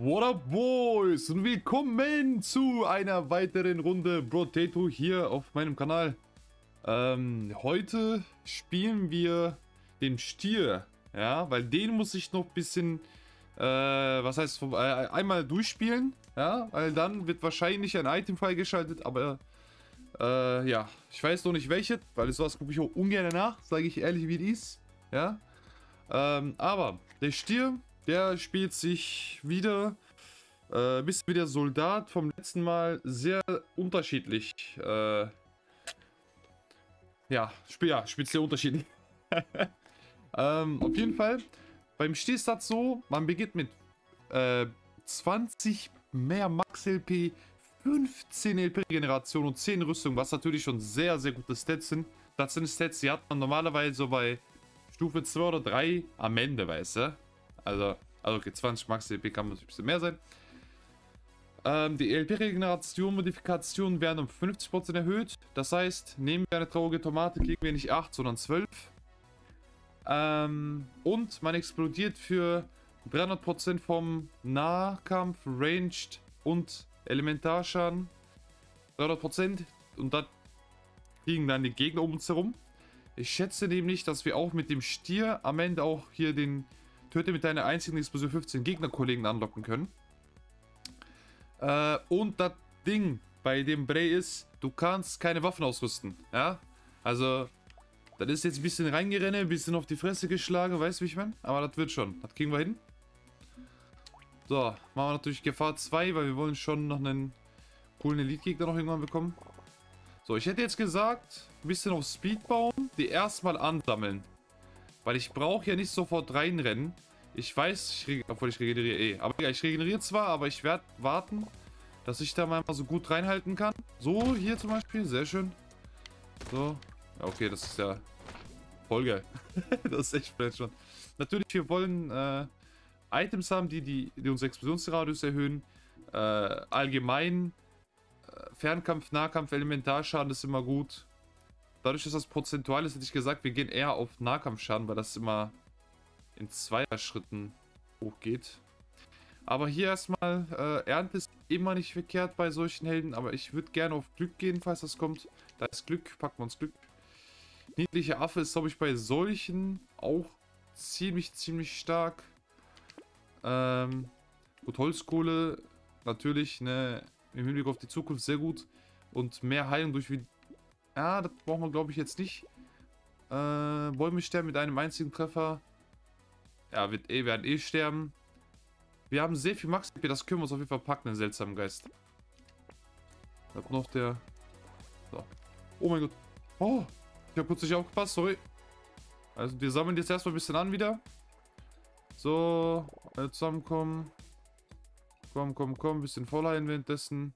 What up, Boys? Und willkommen zu einer weiteren Runde Brotato hier auf meinem Kanal. Ähm, heute spielen wir den Stier, ja, weil den muss ich noch ein bisschen, äh, was heißt, äh, einmal durchspielen, ja, weil dann wird wahrscheinlich ein Item freigeschaltet, aber, äh, ja, ich weiß noch nicht welche, weil sowas gucke ich auch ungern nach, sage ich ehrlich, wie es ist, ja. Ähm, aber der Stier, der spielt sich wieder, äh, bist wie der Soldat vom letzten Mal sehr unterschiedlich. Äh, ja, spiel, ja, spielt sehr unterschiedlich. ähm, auf jeden Fall, beim das so, man beginnt mit äh, 20 mehr Max-LP, 15 LP-Generation und 10 Rüstung, was natürlich schon sehr, sehr gute Stats sind. Das sind Stats, die hat man normalerweise so bei Stufe 2 oder 3 am Ende, weißt du? Also, also okay, 20 Max LP kann natürlich ein bisschen mehr sein. Ähm, die LP-Regeneration, Modifikation werden um 50% erhöht. Das heißt, nehmen wir eine traurige Tomate, kriegen wir nicht 8, sondern 12. Ähm, und man explodiert für 300% vom Nahkampf, Ranged und Elementarschaden. 300% und da kriegen dann die Gegner um uns herum. Ich schätze nämlich, dass wir auch mit dem Stier am Ende auch hier den Töte mit deiner einzigen Explosion 15 Gegnerkollegen anlocken können. Äh, und das Ding bei dem Bray ist, du kannst keine Waffen ausrüsten. Ja? Also, das ist jetzt ein bisschen reingerannt, ein bisschen auf die Fresse geschlagen, weißt du, wie ich meine? Aber das wird schon. Das kriegen wir hin. So, machen wir natürlich Gefahr 2, weil wir wollen schon noch einen coolen Elite-Gegner noch irgendwann bekommen. So, ich hätte jetzt gesagt, ein bisschen auf Speed bauen, die erstmal ansammeln. Weil ich brauche ja nicht sofort reinrennen. Ich weiß, ich obwohl ich regeneriere eh. Aber ja, ich regeneriere zwar, aber ich werde warten, dass ich da mal so gut reinhalten kann. So, hier zum Beispiel, sehr schön. So, ja, okay, das ist ja voll geil. das ist echt vielleicht schon. Natürlich, wir wollen äh, Items haben, die, die, die unseren Explosionsradius erhöhen. Äh, allgemein Fernkampf, Nahkampf, Elementarschaden ist immer gut. Dadurch, dass das prozentual ist, hätte ich gesagt, wir gehen eher auf Nahkampfschaden, weil das immer in Zweier-Schritten hochgeht. Aber hier erstmal, äh, Ernte ist immer nicht verkehrt bei solchen Helden, aber ich würde gerne auf Glück gehen, falls das kommt. Da ist Glück, packen wir uns Glück. Niedliche Affe ist, glaube ich, bei solchen auch ziemlich, ziemlich stark. Ähm, gut, Holzkohle, natürlich, ne, im Hinblick auf die Zukunft sehr gut. Und mehr Heilung durch wie... Ja, das brauchen wir glaube ich jetzt nicht. Äh, Bäume sterben mit einem einzigen Treffer. Ja, wird eh, werden eh sterben. Wir haben sehr viel max das können wir uns auf jeden Fall packen, den seltsamen Geist. Hab noch der... So. Oh mein Gott. Oh, ich habe kurz nicht aufgepasst, sorry. Also wir sammeln jetzt erstmal ein bisschen an wieder. So, zusammenkommen. Komm, komm, komm. Bisschen voller währenddessen.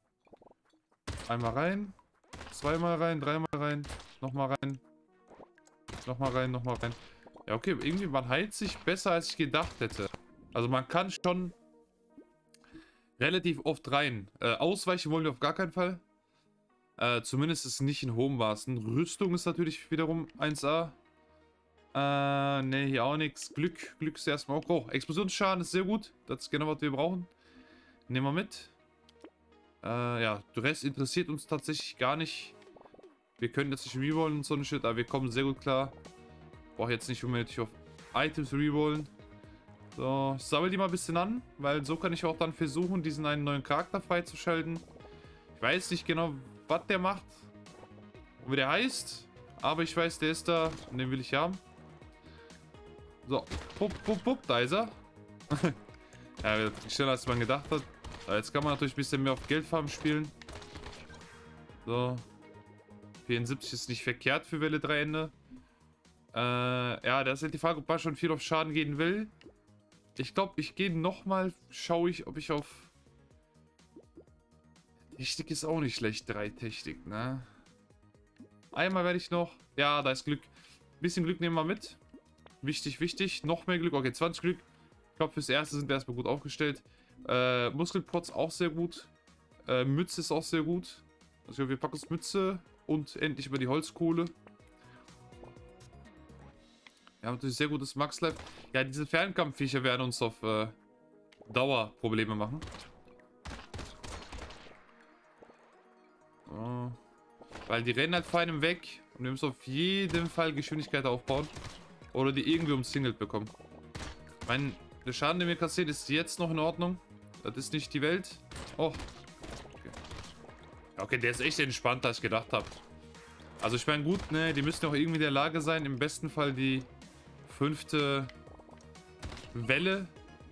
Einmal rein. Zweimal rein, dreimal rein. Nochmal rein. Nochmal rein, nochmal rein. Ja, okay. Irgendwie, man heilt sich besser, als ich gedacht hätte. Also man kann schon relativ oft rein. Äh, ausweichen wollen wir auf gar keinen Fall. Äh, zumindest ist nicht in hohem Maßen. Rüstung ist natürlich wiederum 1A. Äh, ne, hier auch nichts. Glück, Glück ist erstmal auch. Oh, Explosionsschaden ist sehr gut. Das ist genau, was wir brauchen. Nehmen wir mit. Äh, ja, der Rest interessiert uns tatsächlich gar nicht. Wir können jetzt nicht rerollen und so ein Shit, aber wir kommen sehr gut klar. Brauche jetzt nicht unbedingt auf Items rerollen. So, ich sammle die mal ein bisschen an, weil so kann ich auch dann versuchen, diesen einen neuen Charakter freizuschalten. Ich weiß nicht genau, was der macht und wie der heißt, aber ich weiß, der ist da und den will ich haben. So, pup, pup, pup, da ist er. ja, schneller als man gedacht hat. Jetzt kann man natürlich ein bisschen mehr auf Geldfarben spielen. So. 74 ist nicht verkehrt für Welle 3 Ende. Äh, ja, da ist halt die Frage, ob man schon viel auf Schaden gehen will. Ich glaube, ich gehe nochmal, schaue ich, ob ich auf... Technik ist auch nicht schlecht, 3 Technik, ne? Einmal werde ich noch... Ja, da ist Glück. Ein bisschen Glück nehmen wir mit. Wichtig, wichtig. Noch mehr Glück. Okay, 20 Glück. Ich glaube, fürs Erste sind wir erstmal gut aufgestellt. Äh, Muskelprotz auch sehr gut. Äh, Mütze ist auch sehr gut. Also wir packen uns Mütze und endlich über die Holzkohle. Wir haben natürlich sehr gutes Max-Life. Ja, diese Fernkampfviecher werden uns auf äh, Dauerprobleme machen. Oh. Weil die rennen halt vor einem weg und wir müssen auf jeden Fall Geschwindigkeit aufbauen. Oder die irgendwie umsingelt bekommen. Mein, der Schaden, den wir kassiert, ist jetzt noch in Ordnung. Das ist nicht die Welt. Oh. Okay, okay der ist echt entspannter, als ich gedacht habe. Also ich meine, gut, ne, die müssen auch irgendwie in der Lage sein, im besten Fall die fünfte Welle,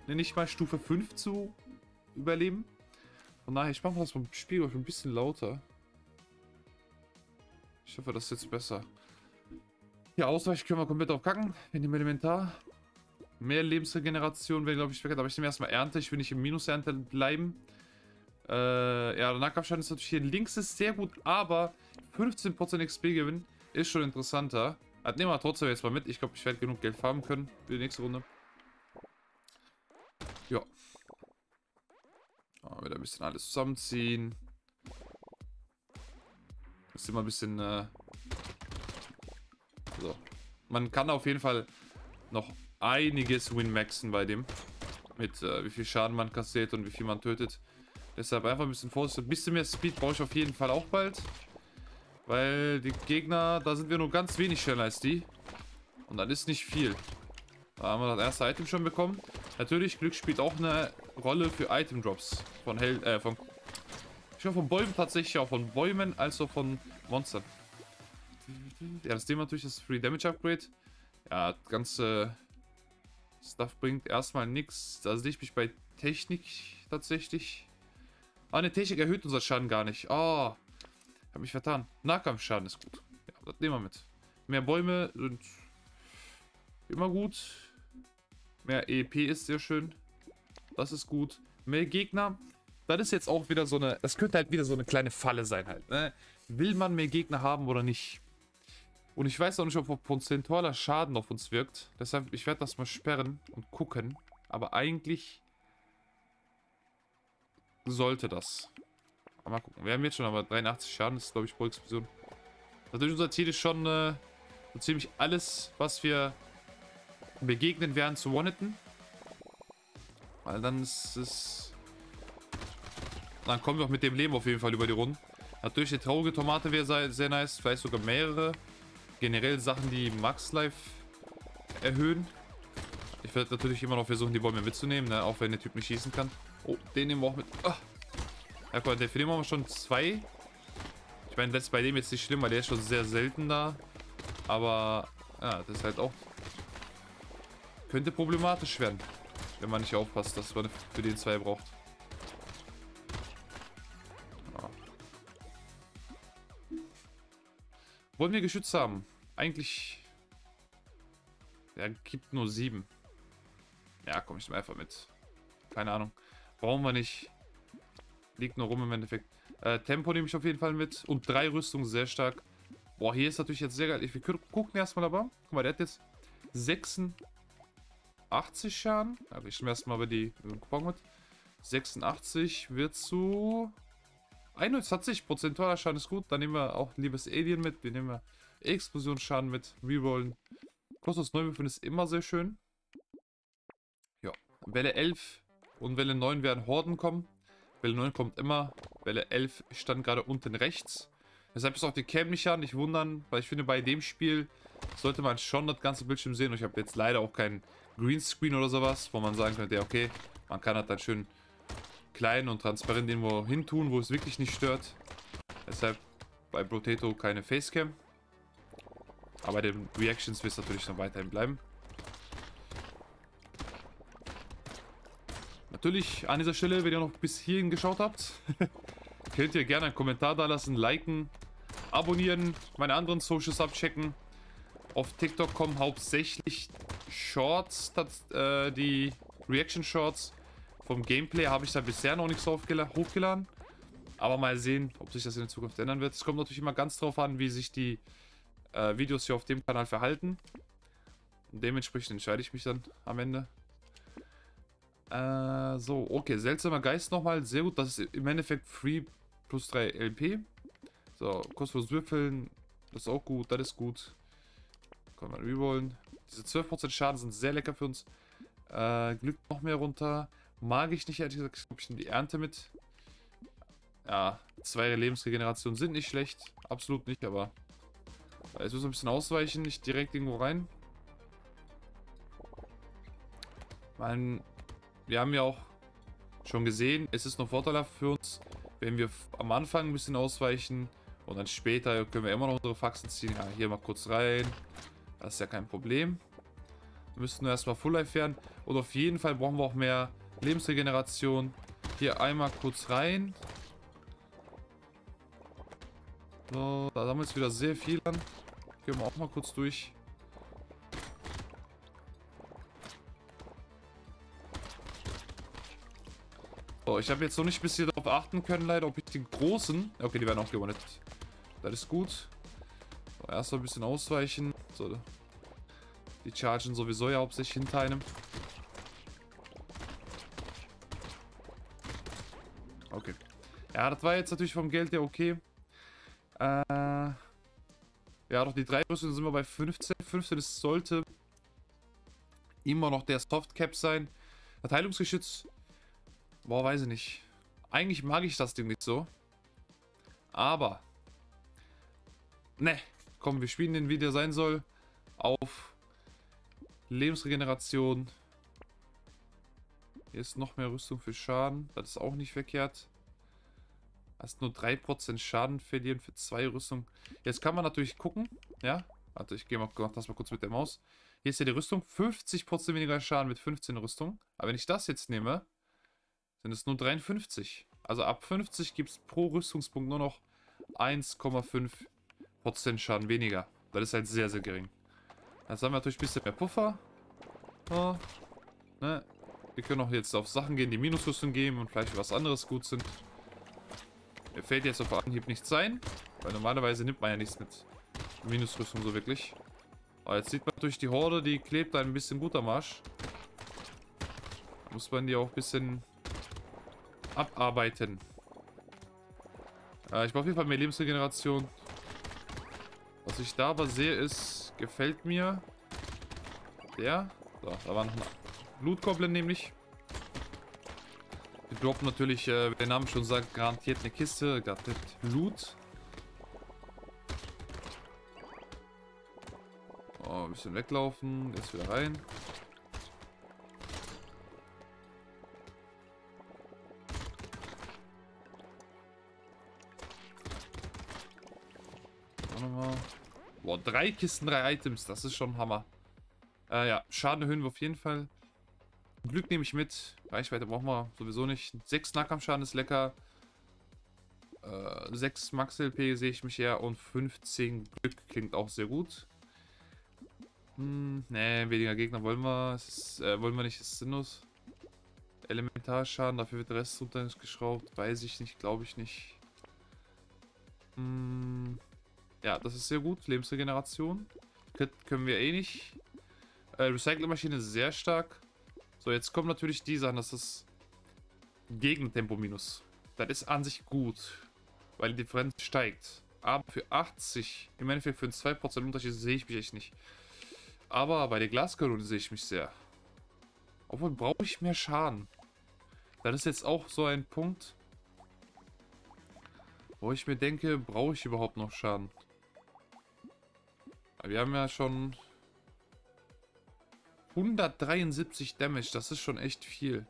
nenne ich mal, Stufe 5 zu überleben. Von daher, ich mache das vom Spiel ein bisschen lauter. Ich hoffe, das ist jetzt besser. Hier Ausweich können wir komplett aufkacken. In dem Elementar. Mehr Lebensregeneration wäre, glaube ich, weg. Aber ich nehme erstmal Ernte. Ich will nicht im Minus-Ernte bleiben. Äh, ja, der Nahkampfschaden ist natürlich hier links ist sehr gut, aber 15% XP gewinnen ist schon interessanter. Also nehmen wir trotzdem jetzt mal mit. Ich glaube, ich werde genug Geld farmen können für die nächste Runde. Ja. Oh, wieder ein bisschen alles zusammenziehen. Das ist immer ein bisschen... Äh so. Man kann auf jeden Fall noch einiges Win-Maxen bei dem. Mit äh, wie viel Schaden man kassiert und wie viel man tötet. Deshalb einfach ein bisschen vorsichtig. Ein bisschen mehr Speed brauche ich auf jeden Fall auch bald. Weil die Gegner, da sind wir nur ganz wenig schneller als die. Und dann ist nicht viel. Da haben wir das erste Item schon bekommen. Natürlich, Glück spielt auch eine Rolle für Item Drops. Von Hell, äh, von... Ich von Bäumen tatsächlich auch. Von Bäumen als auch von Monstern. Ja, das Thema natürlich das Free Damage Upgrade. Ja, das ganze Stuff bringt erstmal nichts. Da sehe ich mich bei Technik tatsächlich. Ah, eine Technik erhöht unser Schaden gar nicht. Oh, hab mich vertan. Nahkampfschaden ist gut. Ja, das nehmen wir mit. Mehr Bäume sind immer gut. Mehr EP ist sehr schön. Das ist gut. Mehr Gegner. Das ist jetzt auch wieder so eine... Das könnte halt wieder so eine kleine Falle sein halt. Ne? Will man mehr Gegner haben oder nicht? Und ich weiß auch nicht, ob prozentualer Schaden auf uns wirkt. Deshalb, ich werde das mal sperren und gucken. Aber eigentlich sollte das. Mal gucken. Wir haben jetzt schon aber 83 Schaden. Das ist, glaube ich, pro Explosion. Natürlich, unser Ziel ist schon äh, so ziemlich alles, was wir begegnen werden, zu one-hitten. Weil dann ist es... Dann kommen wir auch mit dem Leben auf jeden Fall über die Runden. Natürlich, die traurige Tomate wäre sehr, sehr nice. Vielleicht sogar mehrere. Generell Sachen, die Max Life erhöhen. Ich werde natürlich immer noch versuchen, die Bäume mitzunehmen, ne? auch wenn der Typ nicht schießen kann. Oh, den nehmen wir auch mit. Ah. Ja, guck mal, für den haben wir schon zwei. Ich meine, das ist bei dem jetzt nicht schlimm, weil der ist schon sehr selten da. Aber, ja, das ist halt auch... Könnte problematisch werden, wenn man nicht aufpasst, dass man für den zwei braucht. Ja. Wollen wir geschützt haben? Eigentlich... Der gibt nur sieben. Ja, komm ich nehme einfach mit. Keine Ahnung. Brauchen wir nicht. Liegt nur rum im Endeffekt. Äh, Tempo nehme ich auf jeden Fall mit. Und drei Rüstungen, sehr stark. Boah, hier ist natürlich jetzt sehr geil. Wir gucken erstmal aber. Guck mal, der hat jetzt 86 Schaden. Aber ich nehme erstmal bei die Coupon mit. 86 wird zu 21 prozentualer Schaden ist gut. Dann nehmen wir auch liebes Alien mit. Wir nehmen Explosionsschaden mit. Rerollen. Kostos Neubefund ist immer sehr schön. Ja. Welle 11 und Welle 9 werden Horden kommen. Welle 9 kommt immer. Welle 11 stand gerade unten rechts. Deshalb ist auch die Cam nicht an. Nicht wundern, weil ich finde, bei dem Spiel sollte man schon das ganze Bildschirm sehen. Und ich habe jetzt leider auch keinen Greenscreen oder sowas, wo man sagen könnte, ja, okay, man kann das dann schön klein und transparent irgendwo hin tun, wo es wirklich nicht stört. Deshalb bei Potato keine Facecam. Aber bei den Reactions wird es natürlich noch weiterhin bleiben. Natürlich an dieser Stelle, wenn ihr noch bis hierhin geschaut habt, könnt ihr gerne einen Kommentar da lassen, liken, abonnieren, meine anderen Socials abchecken. Auf TikTok kommen hauptsächlich Shorts, das, äh, die Reaction Shorts. Vom Gameplay habe ich da bisher noch nichts hochgeladen. Aber mal sehen, ob sich das in der Zukunft ändern wird. Es kommt natürlich immer ganz drauf an, wie sich die äh, Videos hier auf dem Kanal verhalten. Und dementsprechend entscheide ich mich dann am Ende. Äh, so, okay. Seltsamer Geist nochmal. Sehr gut. Das ist im Endeffekt Free plus 3 LP. So, kostenlos würfeln. Das ist auch gut. Das ist gut. Können wir rerollen. Diese 12% Schaden sind sehr lecker für uns. Äh, Glück noch mehr runter. mag ich nicht, ehrlich gesagt. Ich nehme die Ernte mit. Ja, zwei Lebensregenerationen sind nicht schlecht. Absolut nicht, aber... Jetzt müssen wir ein bisschen ausweichen, nicht direkt irgendwo rein. Weil wir haben ja auch schon gesehen, es ist noch vorteilhaft für uns, wenn wir am Anfang ein bisschen ausweichen und dann später können wir immer noch unsere Faxen ziehen. Ja, hier mal kurz rein. Das ist ja kein Problem. Wir müssen nur erstmal Full Life werden. Und auf jeden Fall brauchen wir auch mehr Lebensregeneration. Hier einmal kurz rein. So, da wir jetzt wieder sehr viel an. Gehen wir auch mal kurz durch. So, ich habe jetzt noch nicht ein bisschen darauf achten können, leider, ob ich die großen... Okay, die werden auch gewonnen. Das ist gut. So, erst mal ein bisschen ausweichen. So, die chargen sowieso ja hauptsächlich hinter einem. Okay. Ja, das war jetzt natürlich vom Geld her okay. Äh, ja, doch die drei Rüstungen sind wir bei 15. 15, das sollte immer noch der Softcap sein. Verteilungsgeschütz Boah, weiß ich nicht. Eigentlich mag ich das Ding nicht so. Aber. Ne, komm, wir spielen den, wie der sein soll. Auf Lebensregeneration. Hier ist noch mehr Rüstung für Schaden. Das ist auch nicht verkehrt. Hast nur 3% Schaden verlieren für zwei Rüstungen. Jetzt kann man natürlich gucken. Ja, warte, ich gehe mal das mal kurz mit der Maus. Hier ist ja die Rüstung. 50% weniger Schaden mit 15 Rüstung. Aber wenn ich das jetzt nehme, sind es nur 53. Also ab 50 gibt es pro Rüstungspunkt nur noch 1,5% Schaden weniger. Das ist halt sehr, sehr gering. Jetzt haben wir natürlich ein bisschen mehr Puffer. So. Ne? Wir können auch jetzt auf Sachen gehen, die Minusrüstung geben und vielleicht was anderes gut sind. Mir fällt jetzt auf Anhieb nichts ein, weil normalerweise nimmt man ja nichts mit Minusrüstung so wirklich. Aber jetzt sieht man durch die Horde, die klebt ein bisschen gut am Arsch. Da muss man die auch ein bisschen abarbeiten. Äh, ich brauche auf jeden Fall mehr Lebensregeneration. Was ich da aber sehe, ist, gefällt mir der. So, da war noch ein Loot-Goblin nämlich. Wir droppen natürlich, äh, wie der Name schon sagt, garantiert eine Kiste, garantiert Loot. Oh, ein bisschen weglaufen, jetzt wieder rein. Drei Kisten, drei Items. Das ist schon Hammer. Äh, ja, Schaden erhöhen wir auf jeden Fall. Glück nehme ich mit. Reichweite brauchen wir sowieso nicht. Sechs Nahkampfschaden ist lecker. Äh, 6 Max-LP sehe ich mich eher. Und 15 Glück klingt auch sehr gut. Hm, ne, weniger Gegner wollen wir. Ist, äh, wollen wir nicht. Ist sinnlos. Elementarschaden, dafür wird der Rest runtergeschraubt. Weiß ich nicht, glaube ich nicht. Hm. Ja, das ist sehr gut. Lebensregeneration. Können wir eh nicht. Äh, Recyclingmaschine ist sehr stark. So, jetzt kommen natürlich die Sachen. Das ist Gegentempo minus. Das ist an sich gut. Weil die Differenz steigt. Aber für 80, im Endeffekt für einen 2% Unterschied sehe ich mich echt nicht. Aber bei der Glaskanone sehe ich mich sehr. Obwohl brauche ich mehr Schaden. Das ist jetzt auch so ein Punkt, wo ich mir denke, brauche ich überhaupt noch Schaden? Wir haben ja schon 173 Damage. Das ist schon echt viel.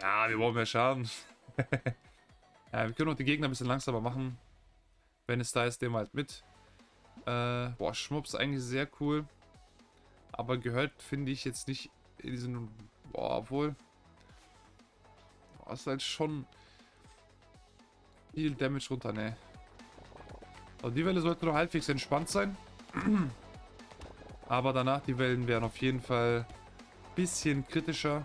Ja, wir brauchen mehr Schaden. ja, wir können auch die Gegner ein bisschen langsamer machen. Wenn es da ist, nehmen wir halt mit. Äh, boah, Schmups eigentlich sehr cool. Aber gehört, finde ich, jetzt nicht in diesen... Boah, obwohl... Boah, ist halt schon... Viel Damage runter, ne. Also die Welle sollte noch halbwegs entspannt sein. Aber danach die Wellen wären auf jeden Fall ein bisschen kritischer.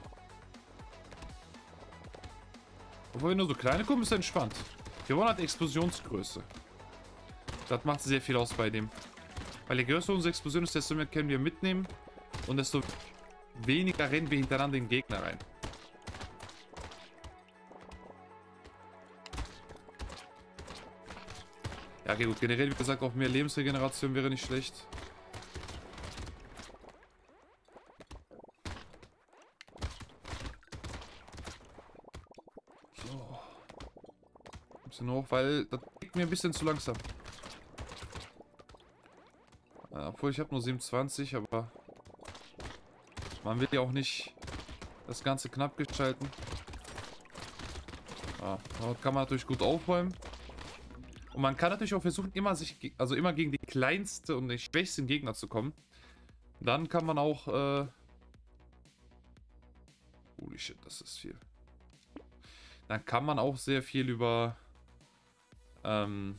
Obwohl nur so kleine kommen, ist entspannt. Hier wollen halt Explosionsgröße. Das macht sehr viel aus bei dem. Weil je größer unsere Explosion ist, desto mehr können wir mitnehmen. Und desto weniger rennen wir hintereinander den Gegner rein. Okay, gut. Generell, wie gesagt, auch mehr Lebensregeneration wäre nicht schlecht. So. Ein bisschen hoch, weil das geht mir ein bisschen zu langsam. Obwohl, ich habe nur 27, aber man will ja auch nicht das Ganze knapp gestalten. Ja, kann man natürlich gut aufräumen. Und man kann natürlich auch versuchen, immer sich, also immer gegen die kleinste und die schwächsten Gegner zu kommen. Dann kann man auch, äh Holy shit, das ist viel. Dann kann man auch sehr viel über, ähm,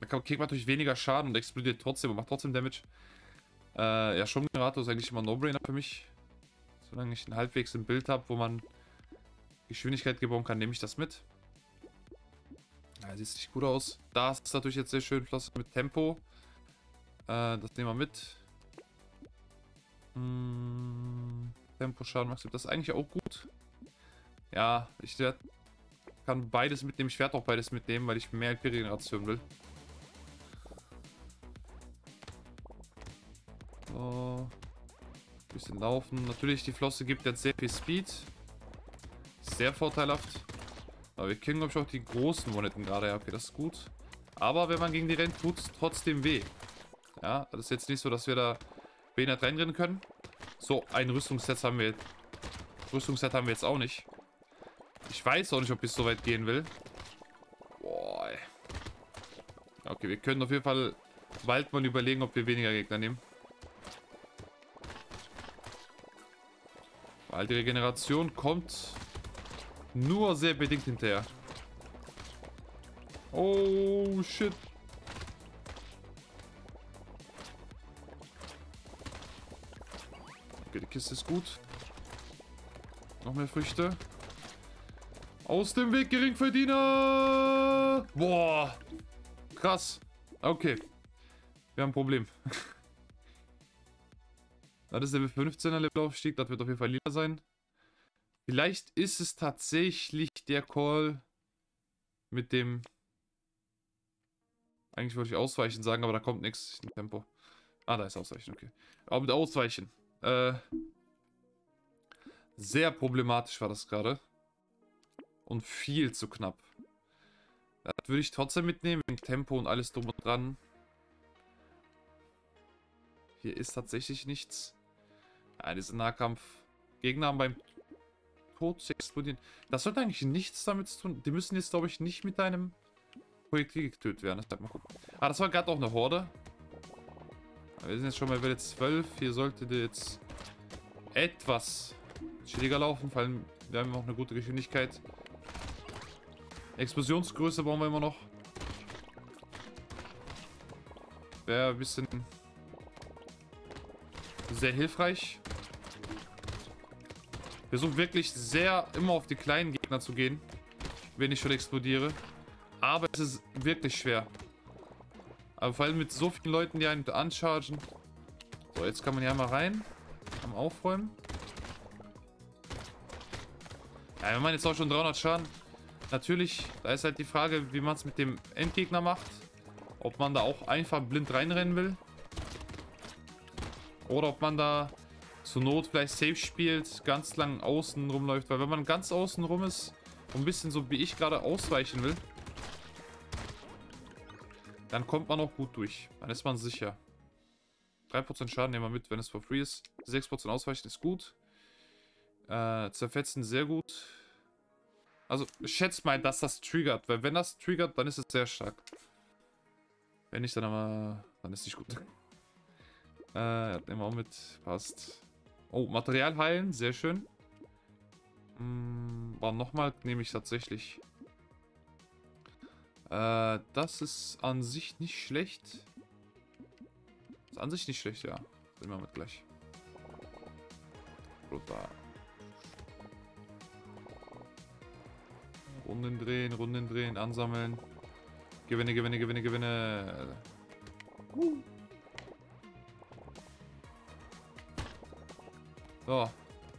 dann kriegt man natürlich weniger Schaden und explodiert trotzdem und macht trotzdem Damage. Äh, ja, Schwunggenerator ist eigentlich immer No-Brainer für mich. Solange ich ein halbwegs ein Bild habe, wo man Geschwindigkeit gebaut kann, nehme ich das mit. Ja, sieht nicht gut aus. Das ist natürlich jetzt sehr schön Flosse mit Tempo. Äh, das nehmen wir mit. Hm, Tempo-Schaden macht das eigentlich auch gut. Ja, ich kann beides mitnehmen. Ich werde auch beides mitnehmen, weil ich mehr Regeneration will. So. Bisschen laufen. Natürlich, die Flosse gibt jetzt sehr viel Speed. Sehr vorteilhaft. Aber wir kriegen, glaube ich, auch die großen Monetten gerade. Ja, okay, das ist gut. Aber wenn man gegen die rennt, tut es trotzdem weh. Ja, das ist jetzt nicht so, dass wir da behindert reinrennen können. So, ein Rüstungsset haben wir. Rüstungsset haben wir jetzt auch nicht. Ich weiß auch nicht, ob ich so weit gehen will. Boah, ey. Okay, wir können auf jeden Fall bald mal überlegen, ob wir weniger Gegner nehmen. Weil die Regeneration kommt nur sehr bedingt hinterher. Oh, shit. Okay, die Kiste ist gut. Noch mehr Früchte. Aus dem Weg, Geringverdiener! Boah. Krass. Okay. Wir haben ein Problem. das ist der 15er Levelaufstieg. Das wird auf jeden Fall lila sein. Vielleicht ist es tatsächlich der Call mit dem... Eigentlich wollte ich Ausweichen sagen, aber da kommt nichts Tempo. Ah, da ist Ausweichen, okay. Aber mit Ausweichen. Äh, sehr problematisch war das gerade. Und viel zu knapp. Das würde ich trotzdem mitnehmen, wegen Tempo und alles drum und dran. Hier ist tatsächlich nichts. Ja, diese Nahkampf. Gegner haben beim Tod zu explodieren. Das sollte eigentlich nichts damit zu tun. Die müssen jetzt, glaube ich, nicht mit einem Projektil getötet werden. Das mal gucken. Ah, das war gerade auch eine Horde. Wir sind jetzt schon bei Welle 12. Hier sollte jetzt etwas chilliger laufen, vor allem wir haben auch eine gute Geschwindigkeit. Explosionsgröße brauchen wir immer noch. Wäre ein bisschen sehr hilfreich. Wir versuche wirklich sehr immer auf die kleinen Gegner zu gehen, wenn ich schon explodiere. Aber es ist wirklich schwer. Aber vor allem mit so vielen Leuten, die einen anchargen. So, jetzt kann man hier mal rein. Am Aufräumen. Ja, wenn man jetzt auch schon 300 Schaden. Natürlich, da ist halt die Frage, wie man es mit dem Endgegner macht. Ob man da auch einfach blind reinrennen will. Oder ob man da zur Not vielleicht safe spielt, ganz lang außen rumläuft. Weil wenn man ganz außen rum ist und ein bisschen so wie ich gerade ausweichen will, dann kommt man auch gut durch. Dann ist man sicher. 3% Schaden nehmen wir mit, wenn es for free ist. 6% Ausweichen ist gut. Äh, zerfetzen sehr gut. Also schätzt mal, dass das triggert. Weil wenn das triggert, dann ist es sehr stark. Wenn nicht, dann aber... Dann ist es nicht gut. Äh, nehmen wir auch mit. Passt. Oh, Material heilen. Sehr schön. Hm, war nochmal nehme ich tatsächlich. Äh, das ist an sich nicht schlecht. Ist an sich nicht schlecht, ja. Sehen wir mit gleich. Brutal. Runden drehen, Runden drehen, ansammeln. Gewinne, gewinne, gewinne, gewinne. Uh. So.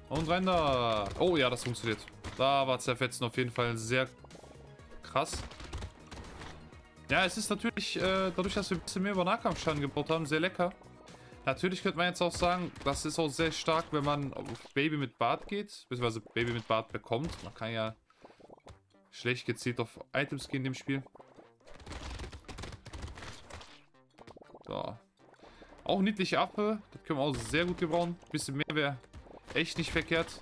Und rein da. Oh ja, das funktioniert. Da war Zerfetzen auf jeden Fall sehr krass. Ja, es ist natürlich, äh, dadurch, dass wir ein bisschen mehr über Nahkampfschaden gebaut haben, sehr lecker. Natürlich könnte man jetzt auch sagen, das ist auch sehr stark, wenn man auf Baby mit Bart geht, beziehungsweise Baby mit Bart bekommt. Man kann ja Schlecht gezielt auf Items gehen in dem Spiel. So. Auch niedliche Affe. Das können wir auch sehr gut gebrauchen. Bisschen mehr wäre echt nicht verkehrt.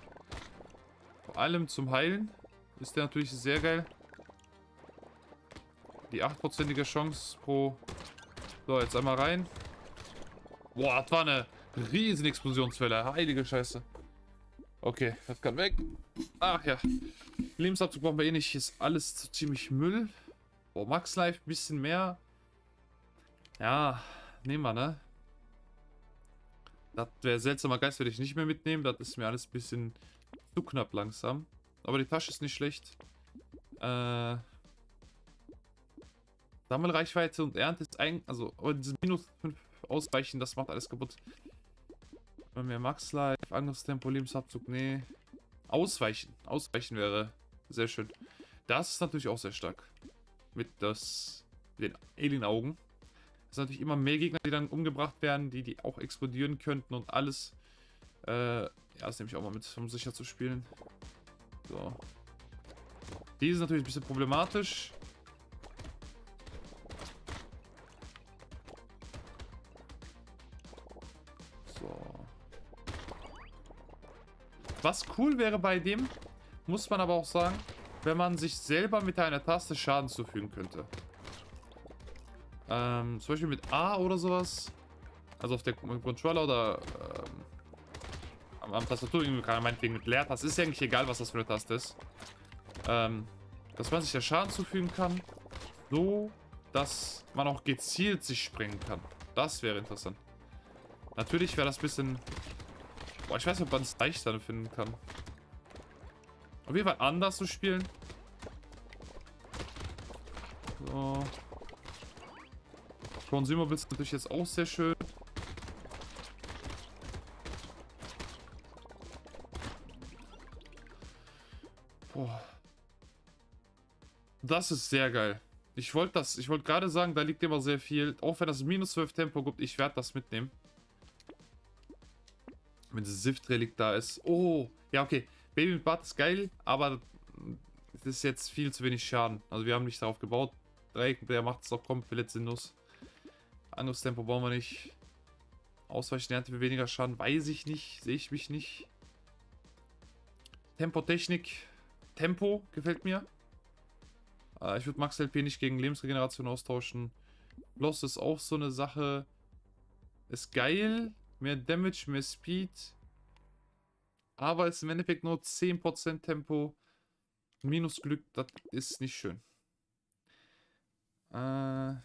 Vor allem zum Heilen ist der natürlich sehr geil. Die 8%ige Chance pro... So, jetzt einmal rein. Boah, das war eine riesen Explosionswelle. Heilige Scheiße. Okay, das kann weg. Ach ja. Lebensabzug brauchen wir eh nicht. Ist alles ziemlich Müll. Boah, Max Life ein bisschen mehr. Ja, nehmen wir, ne? Das wäre seltsamer Geist, würde ich nicht mehr mitnehmen. Das ist mir alles ein bisschen zu knapp langsam. Aber die Tasche ist nicht schlecht. Äh, Sammelreichweite und Ernte ist ein... Also, aber diese minus 5 ausweichen, das macht alles kaputt. Mehr Max Life, Angriffstempo, Lebensabzug, nee. Ausweichen. Ausweichen wäre sehr schön. Das ist natürlich auch sehr stark. Mit das, den Alien-Augen. Es sind natürlich immer mehr Gegner, die dann umgebracht werden, die, die auch explodieren könnten und alles. Äh, ja, das nehme ich auch mal mit, um sicher zu spielen. So. Die ist natürlich ein bisschen problematisch. Was cool wäre bei dem, muss man aber auch sagen, wenn man sich selber mit einer Taste Schaden zufügen könnte. Ähm, zum Beispiel mit A oder sowas. Also auf der Controller oder ähm, am, am Tastatur, irgendwie kann man meinetwegen mit Leertaste. Ist ja eigentlich egal, was das für eine Taste ist. Ähm, dass man sich der Schaden zufügen kann, so, dass man auch gezielt sich sprengen kann. Das wäre interessant. Natürlich wäre das ein bisschen Boah, ich weiß nicht, ob man es leichter finden kann. Auf jeden Fall anders zu spielen. So. Consumables natürlich jetzt auch sehr schön. Boah. Das ist sehr geil. Ich wollte das, ich wollte gerade sagen, da liegt immer sehr viel. Auch wenn das minus 12 Tempo gibt, ich werde das mitnehmen. Wenn das Sift-Relikt da ist. Oh, ja, okay. Baby mit Bart ist geil, aber das ist jetzt viel zu wenig Schaden. Also wir haben nicht darauf gebaut. Dreieck, der macht es auch komplett sinnlos. Angriffstempo bauen wir nicht. Ausweichen ernte für weniger Schaden, weiß ich nicht. Sehe ich mich nicht. Tempotechnik. Tempo gefällt mir. Äh, ich würde Max LP nicht gegen Lebensregeneration austauschen. Loss ist auch so eine Sache. Ist geil, Mehr Damage, mehr Speed. Aber es ist im Endeffekt nur 10% Tempo. Minus Glück, das ist nicht schön. Äh,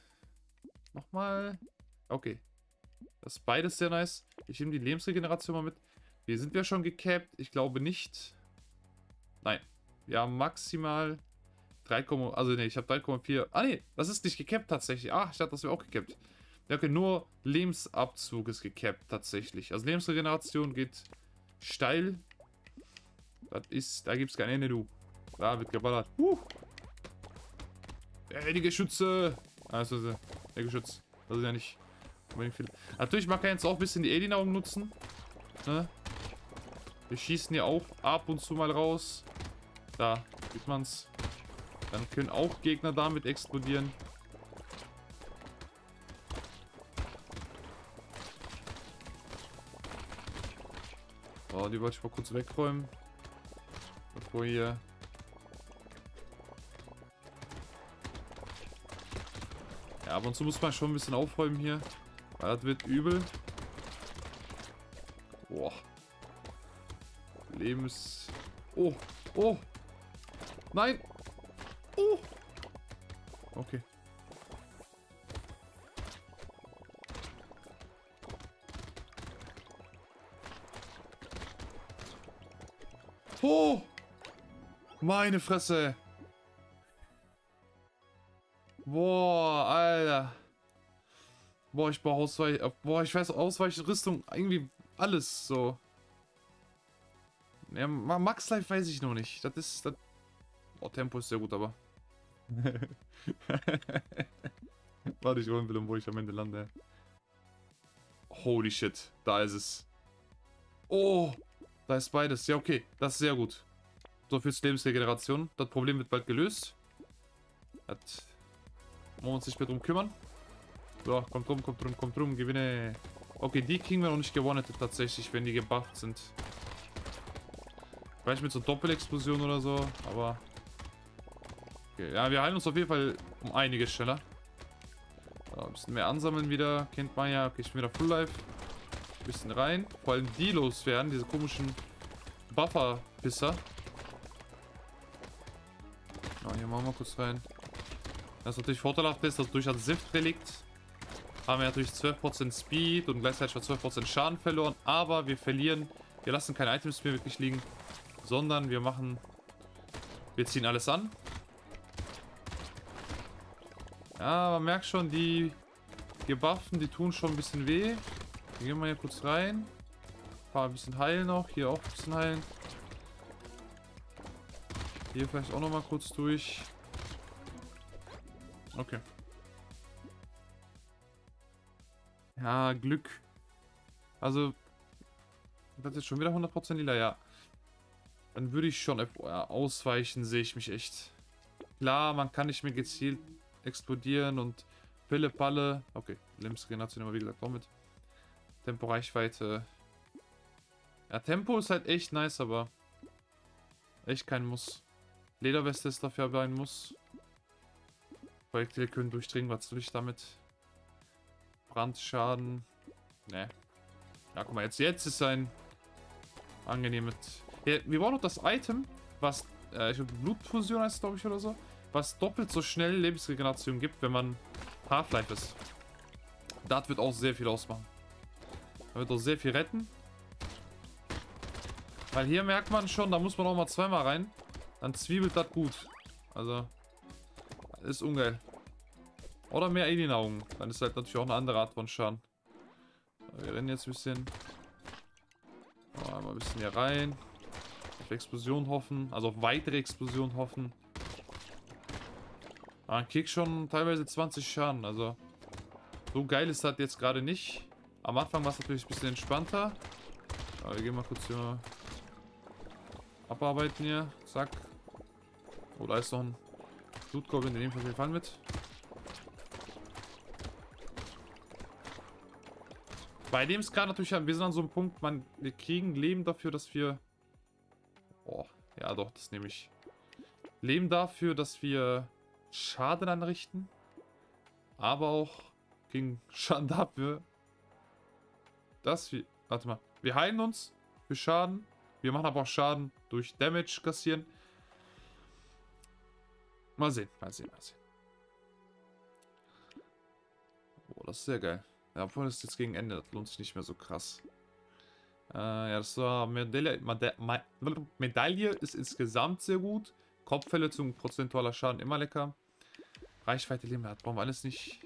nochmal. Okay. Das ist beides sehr nice. Ich nehme die Lebensregeneration mal mit. Wir sind ja schon gecapped. Ich glaube nicht. Nein. Wir haben maximal 3, also ne, ich habe 3,4. Ah ne, das ist nicht gecapped tatsächlich. Ah, ich dachte, das wäre auch gecapped. Ja, okay, nur Lebensabzug ist gecapped tatsächlich. Also Lebensregeneration geht steil. Das ist, da gibt es kein Ende, du. Da wird geballert. Uh. Ey, die Geschütze. Also, der Geschütz. Das ist ja nicht unbedingt viel. Natürlich mag er jetzt auch ein bisschen die Alien-Augen nutzen. Ne? Wir schießen hier auch ab und zu mal raus. Da, sieht man's. Dann können auch Gegner damit explodieren. Oh, die wollte ich mal kurz wegräumen. Bevor hier... ab und zu muss man schon ein bisschen aufräumen hier. Weil das wird übel. Boah. Lebens... Oh, oh. Nein. Oh. Okay. Oh! Meine Fresse. Boah, ich brauche Ausweich... Boah, ich weiß, Ausweichrüstung, irgendwie alles so. Ja, Max Life weiß ich noch nicht. Das ist... Das oh, Tempo ist sehr gut, aber... Warte, ich wollen will, wo ich am Ende lande. Holy shit, da ist es. Oh! Da ist beides. Ja, okay. Das ist sehr gut. So zur Lebensregeneration. Das Problem wird bald gelöst. Das wollen wir uns nicht mehr drum kümmern. So, kommt rum, kommt rum, kommt rum, gewinne. Okay, die kriegen wir noch nicht gewonnen tatsächlich, wenn die gebufft sind. Vielleicht mit so Doppelexplosion oder so, aber... Okay, ja, wir heilen uns auf jeden Fall um einiges schneller. So, ein bisschen mehr ansammeln wieder, kennt man ja. Okay, ich bin wieder Full Life. Ein bisschen rein. Vor allem die loswerden, diese komischen Buffer-Pisser. Ja, hier machen wir kurz rein. Das ist natürlich vorteilhaft ist, dass durch das Sift-Relikt haben wir natürlich 12% Speed und gleichzeitig 12% Schaden verloren. Aber wir verlieren, wir lassen keine Items mehr wirklich liegen, sondern wir machen, wir ziehen alles an. Ja, man merkt schon, die gebuffen, die tun schon ein bisschen weh. Hier gehen wir hier kurz rein. Ein paar ein bisschen heilen noch. Hier auch ein bisschen heilen. Hier vielleicht auch noch mal kurz durch. Okay. Ja, Glück. Also, das ist jetzt schon wieder 100% lila, ja. Dann würde ich schon ausweichen, sehe ich mich echt. Klar, man kann nicht mehr gezielt explodieren und Pille, Palle. Okay, Lebensgeneration immer wie gesagt auch mit. Tempo, Reichweite. Ja, Tempo ist halt echt nice, aber echt kein Muss. Lederweste ist dafür aber ein Muss. Projektile können durchdringen, was will ich damit? Brandschaden. Ne. Ja, guck mal, jetzt, jetzt ist ein angenehmes... Ja, wir brauchen noch das Item, was, äh, ich glaube, Blutfusion heißt glaube ich, oder so. Was doppelt so schnell Lebensregeneration gibt, wenn man Half-Life ist. Das wird auch sehr viel ausmachen. Da wird auch sehr viel retten. Weil hier merkt man schon, da muss man auch mal zweimal rein. Dann zwiebelt das gut. Also, ist ungeil. Oder mehr Alien-Augen. Dann ist halt natürlich auch eine andere Art von Schaden. Wir rennen jetzt ein bisschen. Einmal ein bisschen hier rein. Auf Explosion hoffen. Also auf weitere Explosion hoffen. Ah, kriegt schon teilweise 20 Schaden. Also so geil ist das jetzt gerade nicht. Am Anfang war es natürlich ein bisschen entspannter. Aber wir gehen mal kurz hier abarbeiten hier. Zack. Oh, da ist noch ein Blutgoblin, den nehmen wir auf jeden Fall mit. Bei dem ist gerade natürlich, wir sind an so einem Punkt, man, wir kriegen Leben dafür, dass wir... Oh, ja doch, das nehme ich. Leben dafür, dass wir Schaden anrichten. Aber auch gegen Schaden dafür, dass wir... Warte mal. Wir heilen uns für Schaden. Wir machen aber auch Schaden durch Damage kassieren. Mal sehen, mal sehen, mal sehen. Oh, das ist sehr geil. Obwohl das jetzt gegen Ende, das lohnt sich nicht mehr so krass. Äh, ja, das war Medaille, Medaille ist insgesamt sehr gut. Kopfverletzung, prozentualer Schaden immer lecker. Reichweite Leben, das brauchen wir alles nicht.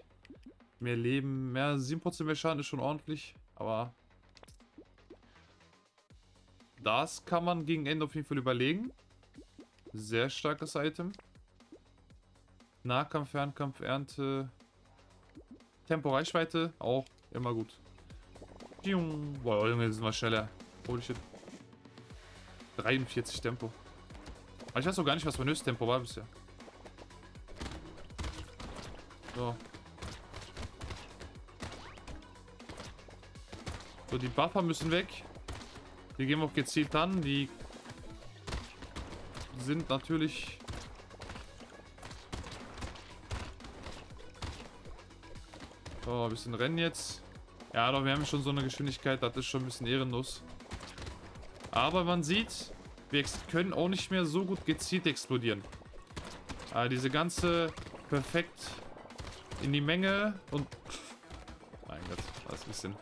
Mehr Leben, mehr 7% mehr Schaden ist schon ordentlich, aber das kann man gegen Ende auf jeden Fall überlegen. Sehr starkes Item. Nahkampf, Fernkampf, Ernte. Tempo, Reichweite, auch immer gut. Boah, Junge, sind wir schneller. Holy shit. 43 Tempo. Aber ich weiß auch gar nicht, was mein höchstes Tempo war bisher. So. So, die Buffer müssen weg. Die gehen wir auch gezielt an. Die sind natürlich... So, ein bisschen rennen jetzt. Ja, doch, wir haben schon so eine Geschwindigkeit. Das ist schon ein bisschen ehrenlos. Aber man sieht, wir können auch nicht mehr so gut gezielt explodieren. Aber diese ganze perfekt in die Menge und... Mein Gott, das ein bisschen...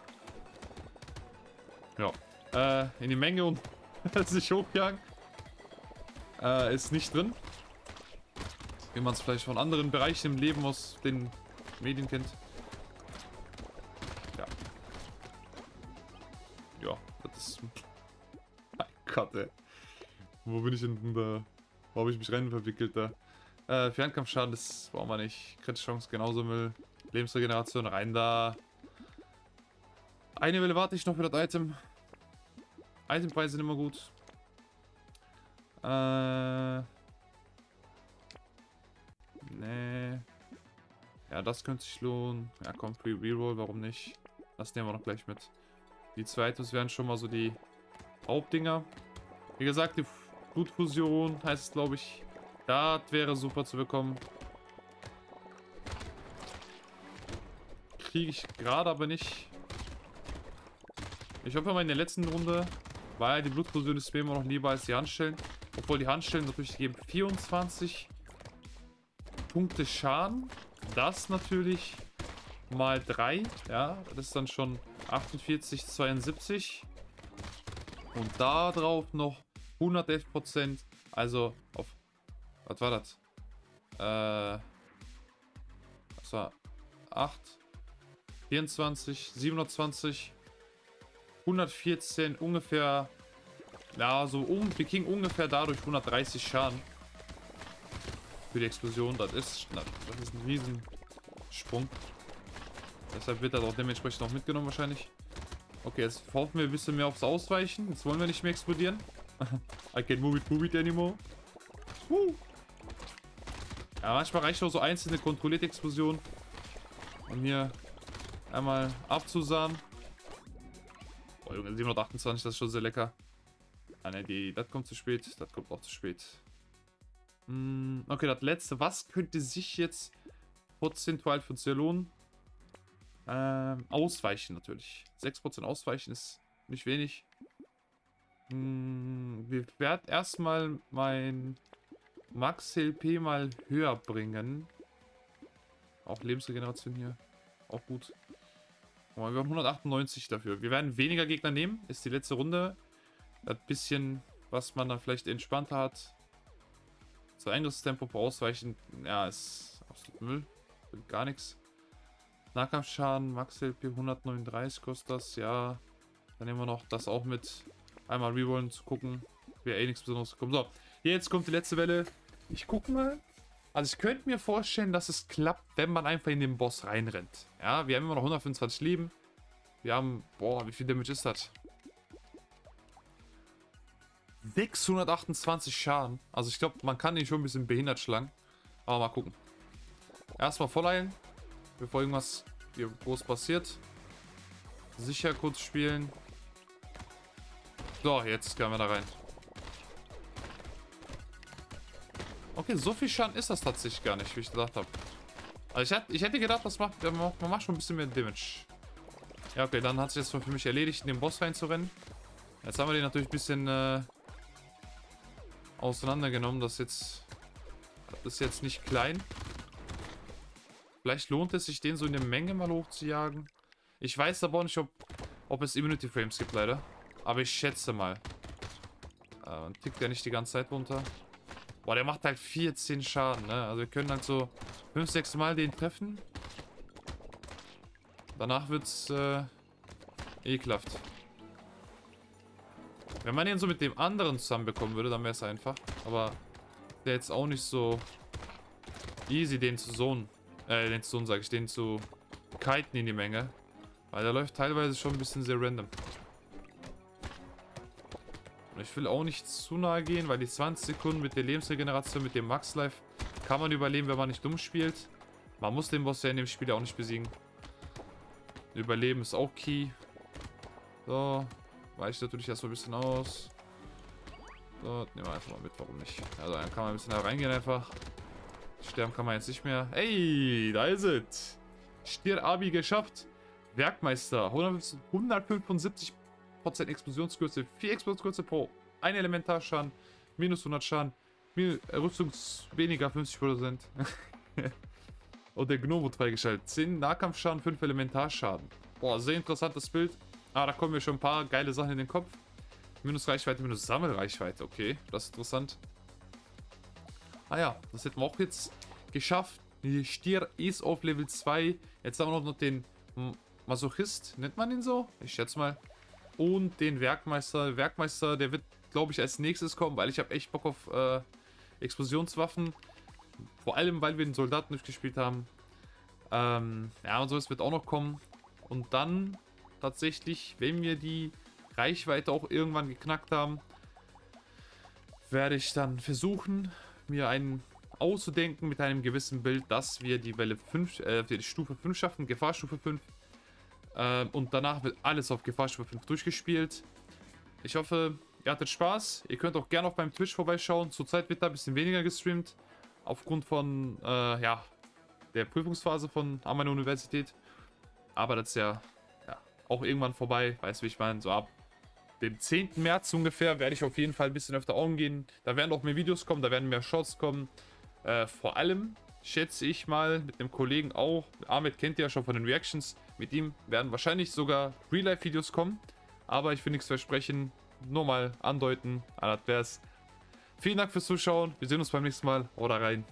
Ja. Äh, in die Menge und sich hochjagen. Äh, ist nicht drin. Wie man es vielleicht von anderen Bereichen im Leben aus den Medien kennt. Ey. Wo bin ich denn da? Wo habe ich mich rein verwickelt da? Äh, Fernkampfschaden, das brauchen wir nicht. Kritische Chance genauso Müll. Lebensregeneration rein da. Eine Welle warte ich noch für das Item. Itempreise sind immer gut. Äh. Nee. Ja, das könnte sich lohnen. Ja, komm, Free Reroll, warum nicht? Das nehmen wir noch gleich mit. Die zweites wären schon mal so die Hauptdinger. Wie gesagt, die Blutfusion heißt es, glaube ich. Das wäre super zu bekommen. Kriege ich gerade aber nicht. Ich hoffe mal in der letzten Runde ja die Blutfusion ist mir immer noch lieber als die Handstellen. Obwohl die Handstellen natürlich geben 24 Punkte Schaden. Das natürlich mal 3. Ja, das ist dann schon 48, 72. Und da drauf noch 111%. Also auf... Was war das? Äh... Das war 8, 24, 720, 114, ungefähr... Ja, so um... Wir kriegen ungefähr dadurch 130 Schaden. Für die Explosion. Das ist... Das ist ein Riesensprung. Deshalb wird das auch dementsprechend noch mitgenommen wahrscheinlich. Okay, jetzt hoffen wir ein bisschen mehr aufs Ausweichen. Jetzt wollen wir nicht mehr explodieren. I can't move it, move it anymore. Woo. Ja, manchmal reicht auch so einzelne kontrollierte Explosionen. Um hier einmal abzusahen. Boah, Junge, 728, das ist schon sehr lecker. Ah, ne, das kommt zu spät. Das kommt auch zu spät. Hm, okay, das letzte. Was könnte sich jetzt prozentual für uns lohnen? Ähm, ausweichen natürlich. 6% ausweichen ist nicht wenig. Hm, wir werden erstmal mein Max LP mal höher bringen. Auch Lebensregeneration hier. Auch gut. Aber wir haben 198 dafür. Wir werden weniger Gegner nehmen. Ist die letzte Runde. Das bisschen, was man dann vielleicht entspannter hat. So Eingriffstempo Ausweichen. Ja, ist absolut Müll. Gar nichts. Nahkampfschaden, Max LP 139 kostet das, ja. Dann nehmen wir noch das auch mit. Einmal rerollen zu gucken. Wäre eh nichts Besonderes kommen. So, jetzt kommt die letzte Welle. Ich gucke mal. Also ich könnte mir vorstellen, dass es klappt, wenn man einfach in den Boss reinrennt. Ja, wir haben immer noch 125 Leben. Wir haben, boah, wie viel Damage ist das? 628 Schaden. Also ich glaube, man kann ihn schon ein bisschen behindert schlagen. Aber mal gucken. Erstmal volleilen bevor irgendwas hier groß passiert. Sicher kurz spielen. So, jetzt können wir da rein. Okay, so viel Schaden ist das tatsächlich gar nicht, wie ich gedacht habe. Also ich, ich hätte gedacht, das macht, man macht schon ein bisschen mehr Damage. Ja, okay, dann hat sich jetzt für mich erledigt, in den Boss reinzurennen. Jetzt haben wir den natürlich ein bisschen äh, auseinandergenommen. Das jetzt, das ist jetzt nicht klein. Vielleicht lohnt es sich, den so in der Menge mal hochzujagen. Ich weiß aber auch nicht, ob, ob es Immunity Frames gibt, leider. Aber ich schätze mal. Äh, tickt der nicht die ganze Zeit runter. Boah, der macht halt 14 Schaden, ne? Also wir können halt so 5, 6 Mal den treffen. Danach wird's äh, ekelhaft. Wenn man den so mit dem anderen zusammenbekommen würde, dann wäre es einfach. Aber der jetzt auch nicht so easy, den zu zonen. Äh, den zu sage ich, den zu kiten in die Menge. Weil der läuft teilweise schon ein bisschen sehr random. Ich will auch nicht zu nahe gehen, weil die 20 Sekunden mit der Lebensregeneration, mit dem Max Life, kann man überleben, wenn man nicht dumm spielt. Man muss den Boss ja in dem Spiel auch nicht besiegen. Überleben ist auch key. So, weiche natürlich erstmal ein bisschen aus. So, nehmen wir einfach mal mit, warum nicht. Also dann kann man ein bisschen da reingehen einfach. Sterben kann man jetzt nicht mehr. Hey, da ist es. Stier-Abi geschafft. Werkmeister. 175% Explosionskürze. 4 Explosionskürze pro 1 Elementarschaden. Minus 100 Schaden. Rüstungs weniger 50%. Und der Gnome wird freigeschaltet. 10 Nahkampfschaden, 5 Elementarschaden. Boah, sehr interessantes Bild. Ah, da kommen mir schon ein paar geile Sachen in den Kopf. Minus Reichweite, minus Sammelreichweite. Okay, das ist interessant. Ah ja, das hätten wir auch jetzt geschafft. Die Stier ist auf Level 2. Jetzt haben wir noch den Masochist, nennt man ihn so? Ich schätze mal. Und den Werkmeister. Werkmeister, der wird, glaube ich, als nächstes kommen, weil ich habe echt Bock auf äh, Explosionswaffen. Vor allem, weil wir den Soldaten durchgespielt haben. Ähm, ja, und so, es wird auch noch kommen. Und dann tatsächlich, wenn wir die Reichweite auch irgendwann geknackt haben, werde ich dann versuchen, mir einen auszudenken mit einem gewissen Bild, dass wir die Welle 5, äh, die Stufe 5 schaffen, Gefahrstufe 5. Äh, und danach wird alles auf Gefahrstufe 5 durchgespielt. Ich hoffe, ihr hattet Spaß. Ihr könnt auch gerne auf meinem Twitch vorbeischauen. Zurzeit wird da ein bisschen weniger gestreamt. Aufgrund von, äh, ja, der Prüfungsphase von an meiner Universität. Aber das ist ja, ja auch irgendwann vorbei. Weißt du, wie ich meine? So ab dem 10. März ungefähr werde ich auf jeden Fall ein bisschen öfter on gehen. Da werden auch mehr Videos kommen, da werden mehr Shots kommen. Äh, vor allem schätze ich mal mit einem Kollegen auch, Ahmed kennt ihr ja schon von den Reactions, mit ihm werden wahrscheinlich sogar Real-Life-Videos kommen. Aber ich will nichts versprechen, nur mal andeuten, wär's. Vielen Dank fürs Zuschauen, wir sehen uns beim nächsten Mal, oder rein.